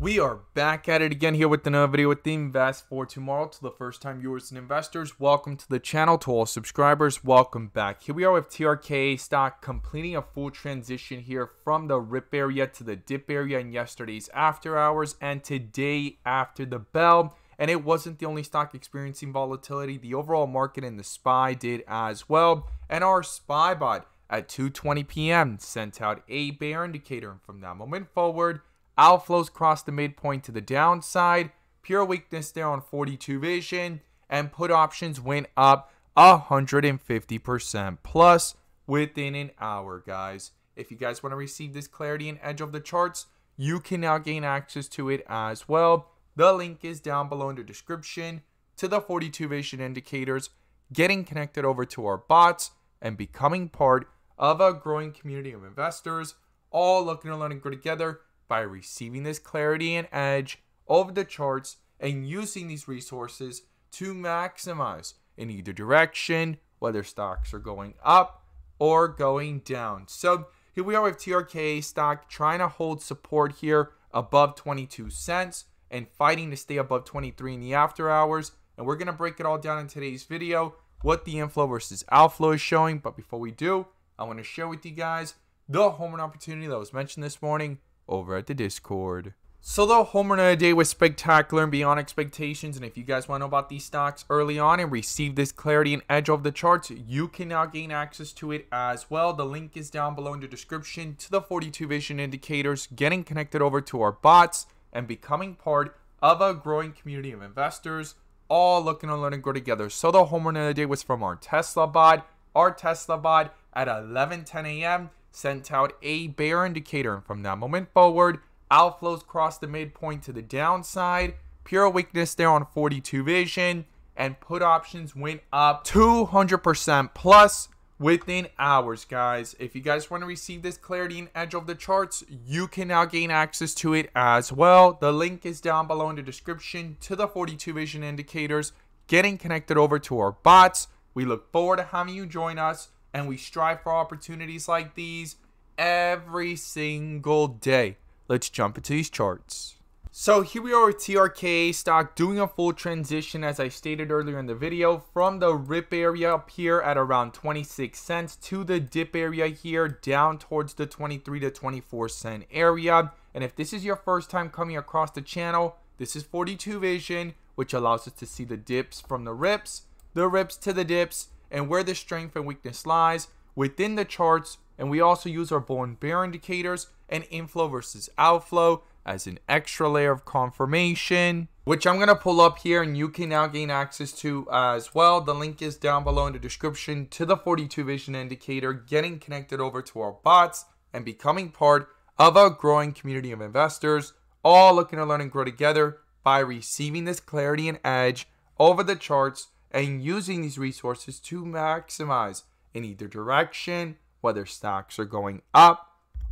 We are back at it again here with another video with the Invest for Tomorrow. To the first time viewers and investors, welcome to the channel. To all subscribers, welcome back. Here we are with TRK stock completing a full transition here from the rip area to the dip area in yesterday's after hours and today after the bell. And it wasn't the only stock experiencing volatility. The overall market and the SPY did as well. And our SPY bot at 2.20 p.m. sent out a bear indicator. And from that moment forward, Outflows crossed the midpoint to the downside. Pure weakness there on 42 Vision. And put options went up 150% plus within an hour, guys. If you guys want to receive this clarity and edge of the charts, you can now gain access to it as well. The link is down below in the description to the 42 Vision indicators, getting connected over to our bots, and becoming part of a growing community of investors, all looking to learn and grow together by receiving this clarity and edge over the charts and using these resources to maximize in either direction, whether stocks are going up or going down. So here we are with TRK stock trying to hold support here above 22 cents and fighting to stay above 23 in the after hours. And we're going to break it all down in today's video, what the inflow versus outflow is showing. But before we do, I want to share with you guys the home run opportunity that was mentioned this morning over at the Discord. So the home run of the day was spectacular and beyond expectations. And if you guys want to know about these stocks early on and receive this clarity and edge of the charts, you can now gain access to it as well. The link is down below in the description to the 42 Vision indicators, getting connected over to our bots, and becoming part of a growing community of investors, all looking to learn and grow together. So the home run of the day was from our Tesla bot. Our Tesla bot at 11:10 a.m sent out a bear indicator. And from that moment forward, outflows crossed the midpoint to the downside. Pure weakness there on 42 Vision. And put options went up 200% plus within hours, guys. If you guys want to receive this clarity and edge of the charts, you can now gain access to it as well. The link is down below in the description to the 42 Vision indicators, getting connected over to our bots. We look forward to having you join us and we strive for opportunities like these every single day. Let's jump into these charts. So here we are with TRK stock doing a full transition as I stated earlier in the video from the rip area up here at around 26 cents to the dip area here down towards the 23 to 24 cent area. And if this is your first time coming across the channel, this is 42 Vision, which allows us to see the dips from the rips, the rips to the dips, and where the strength and weakness lies within the charts. And we also use our and bear indicators and inflow versus outflow as an extra layer of confirmation, which I'm going to pull up here and you can now gain access to uh, as well. The link is down below in the description to the 42 Vision indicator, getting connected over to our bots and becoming part of a growing community of investors, all looking to learn and grow together by receiving this clarity and edge over the charts and using these resources to maximize in either direction, whether stocks are going up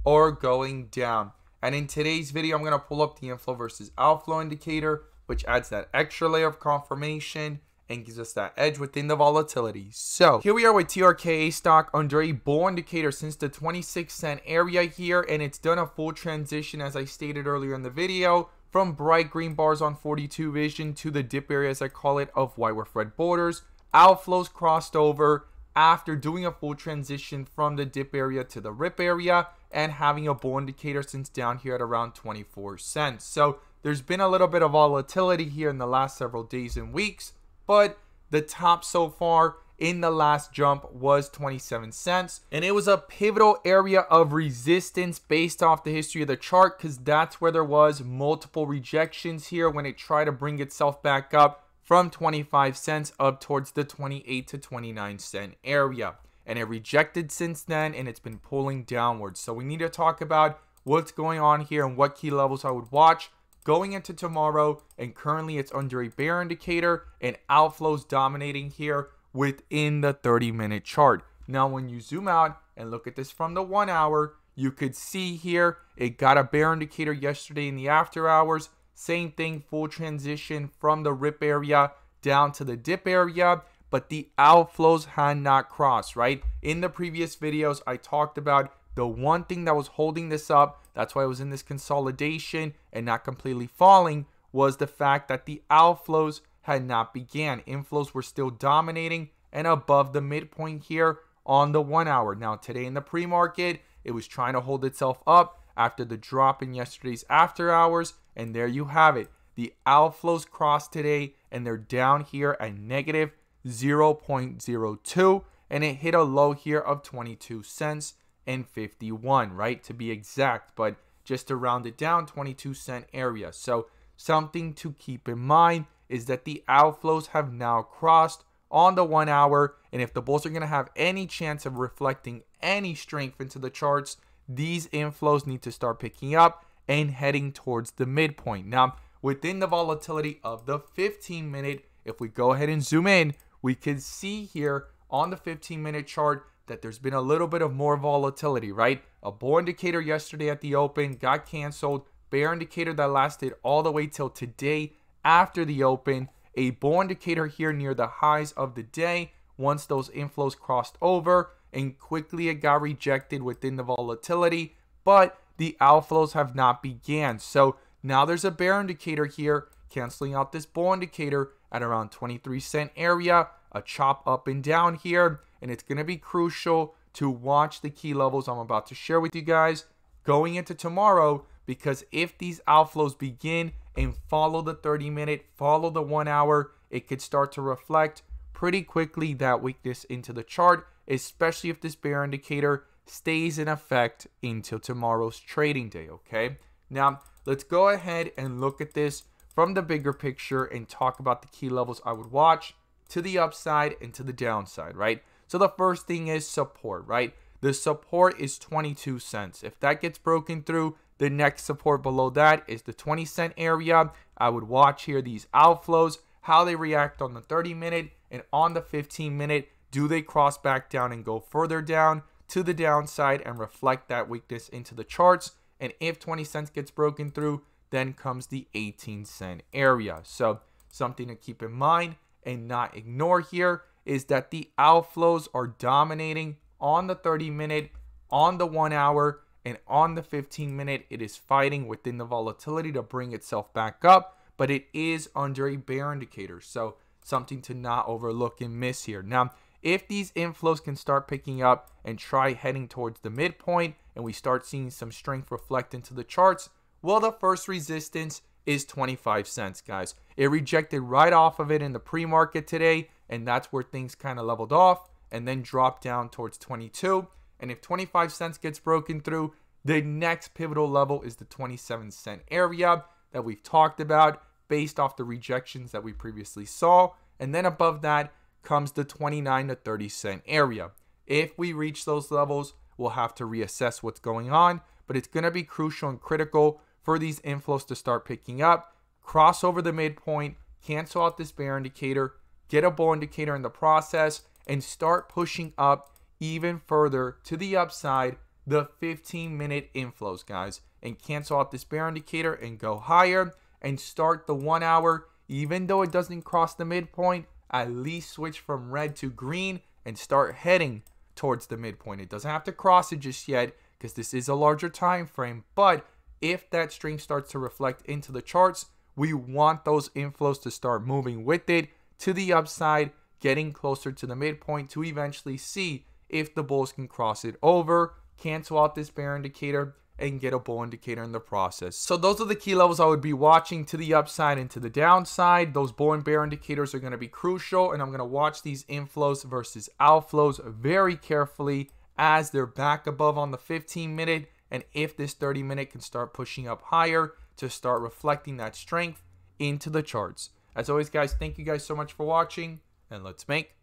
or going down. And in today's video, I'm going to pull up the inflow versus outflow indicator, which adds that extra layer of confirmation and gives us that edge within the volatility. So here we are with TRKA stock under a bull indicator since the 26 cent area here, and it's done a full transition as I stated earlier in the video from bright green bars on 42 vision to the dip area as I call it of white with red borders. Outflows crossed over after doing a full transition from the dip area to the rip area and having a bull indicator since down here at around 24 cents. So there's been a little bit of volatility here in the last several days and weeks, but the top so far in the last jump was 27 cents. And it was a pivotal area of resistance based off the history of the chart because that's where there was multiple rejections here when it tried to bring itself back up from 25 cents up towards the 28 to 29 cent area. And it rejected since then and it's been pulling downwards. So we need to talk about what's going on here and what key levels I would watch going into tomorrow. And currently it's under a bear indicator and outflows dominating here within the 30 minute chart. Now, when you zoom out and look at this from the one hour, you could see here it got a bear indicator yesterday in the after hours. Same thing, full transition from the rip area down to the dip area, but the outflows had not crossed, right? In the previous videos, I talked about The one thing that was holding this up, that's why it was in this consolidation and not completely falling, was the fact that the outflows had not began. Inflows were still dominating and above the midpoint here on the one hour. Now, today in the pre market, it was trying to hold itself up after the drop in yesterday's after hours. And there you have it. The outflows crossed today and they're down here at negative 0.02. And it hit a low here of 22 cents and 51, right? To be exact, but just to round it down, 22 cent area. So something to keep in mind is that the outflows have now crossed on the one hour. And if the bulls are going to have any chance of reflecting any strength into the charts, these inflows need to start picking up and heading towards the midpoint. Now, within the volatility of the 15 minute, if we go ahead and zoom in, we can see here on the 15 minute chart that there's been a little bit of more volatility, right? A bull indicator yesterday at the open got canceled, bear indicator that lasted all the way till today after the open, a bull indicator here near the highs of the day once those inflows crossed over and quickly it got rejected within the volatility, but the outflows have not began. So now there's a bear indicator here canceling out this bull indicator at around 23 cent area, a chop up and down here, and it's going to be crucial to watch the key levels I'm about to share with you guys going into tomorrow because if these outflows begin and follow the 30 minute, follow the one hour, it could start to reflect pretty quickly that weakness into the chart, especially if this bear indicator stays in effect until tomorrow's trading day, okay? Now, let's go ahead and look at this from the bigger picture and talk about the key levels I would watch to the upside and to the downside, right? So the first thing is support, right? The support is 22 cents. If that gets broken through, the next support below that is the 20 cent area. I would watch here these outflows, how they react on the 30 minute and on the 15 minute. Do they cross back down and go further down to the downside and reflect that weakness into the charts? And if 20 cents gets broken through, then comes the 18 cent area. So something to keep in mind and not ignore here is that the outflows are dominating on the 30 minute, on the one hour, and on the 15 minute, it is fighting within the volatility to bring itself back up, but it is under a bear indicator. So something to not overlook and miss here. Now, if these inflows can start picking up and try heading towards the midpoint and we start seeing some strength reflect into the charts, well, the first resistance is 25 cents, guys. It rejected right off of it in the pre-market today, and that's where things kind of leveled off and then dropped down towards 22. And if 25 cents gets broken through, the next pivotal level is the 27 cent area that we've talked about based off the rejections that we previously saw. And then above that comes the 29 to 30 cent area. If we reach those levels, we'll have to reassess what's going on, but it's going to be crucial and critical for these inflows to start picking up, cross over the midpoint, cancel out this bear indicator, get a bull indicator in the process, and start pushing up even further to the upside the 15 minute inflows, guys, and cancel out this bear indicator and go higher and start the one hour. Even though it doesn't cross the midpoint, at least switch from red to green and start heading towards the midpoint. It doesn't have to cross it just yet because this is a larger time frame, but if that stream starts to reflect into the charts, we want those inflows to start moving with it to the upside, getting closer to the midpoint to eventually see if the bulls can cross it over, cancel out this bear indicator, and get a bull indicator in the process. So those are the key levels I would be watching to the upside and to the downside. Those bull and bear indicators are going to be crucial, and I'm going to watch these inflows versus outflows very carefully as they're back above on the 15 minute, and if this 30 minute can start pushing up higher to start reflecting that strength into the charts. As always, guys, thank you guys so much for watching, and let's make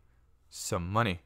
some money.